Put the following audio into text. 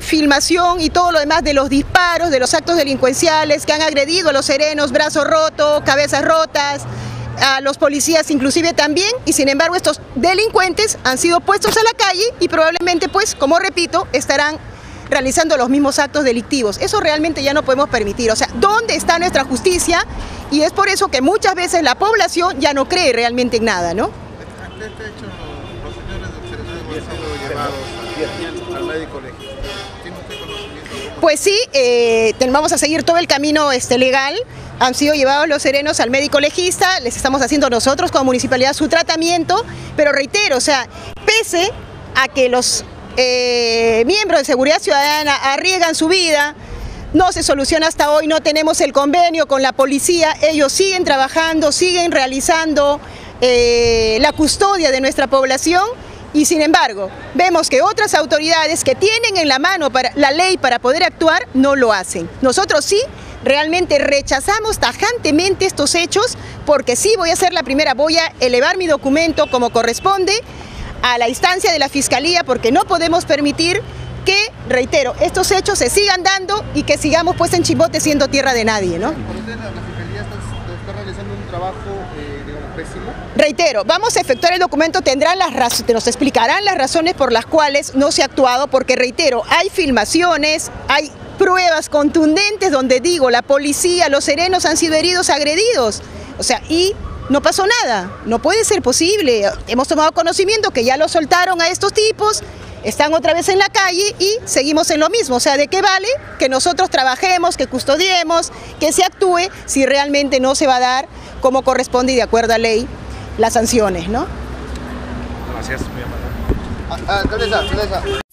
filmación y todo lo demás de los disparos, de los actos delincuenciales que han agredido a los serenos, brazos rotos, cabezas rotas, a los policías inclusive también, y sin embargo estos delincuentes han sido puestos a la calle y probablemente pues, como repito, estarán realizando los mismos actos delictivos. Eso realmente ya no podemos permitir. O sea, ¿dónde está nuestra justicia? Y es por eso que muchas veces la población ya no cree realmente en nada, ¿no? Hecho, los señores han sido llevados Pues sí, eh, vamos a seguir todo el camino este, legal. Han sido llevados los serenos al médico legista, les estamos haciendo nosotros como municipalidad su tratamiento, pero reitero, o sea, pese a que los eh, miembros de seguridad ciudadana arriesgan su vida, no se soluciona hasta hoy, no tenemos el convenio con la policía, ellos siguen trabajando, siguen realizando eh, la custodia de nuestra población y sin embargo vemos que otras autoridades que tienen en la mano la ley para poder actuar no lo hacen. Nosotros sí realmente rechazamos tajantemente estos hechos porque sí voy a ser la primera, voy a elevar mi documento como corresponde a la instancia de la Fiscalía porque no podemos permitir que, reitero, estos hechos se sigan dando y que sigamos pues en Chimbote siendo tierra de nadie, ¿no? ¿Por usted la, la fiscalía está, está realizando un eh? Reitero, vamos a efectuar el documento, tendrán las nos explicarán las razones por las cuales no se ha actuado, porque reitero, hay filmaciones, hay pruebas contundentes donde digo, la policía, los serenos han sido heridos, agredidos. O sea, y no pasó nada, no puede ser posible. Hemos tomado conocimiento que ya lo soltaron a estos tipos, están otra vez en la calle y seguimos en lo mismo. O sea, ¿de qué vale que nosotros trabajemos, que custodiemos, que se actúe si realmente no se va a dar como corresponde y de acuerdo a ley las sanciones, ¿no? Gracias, alcaldesa, alcaldesa.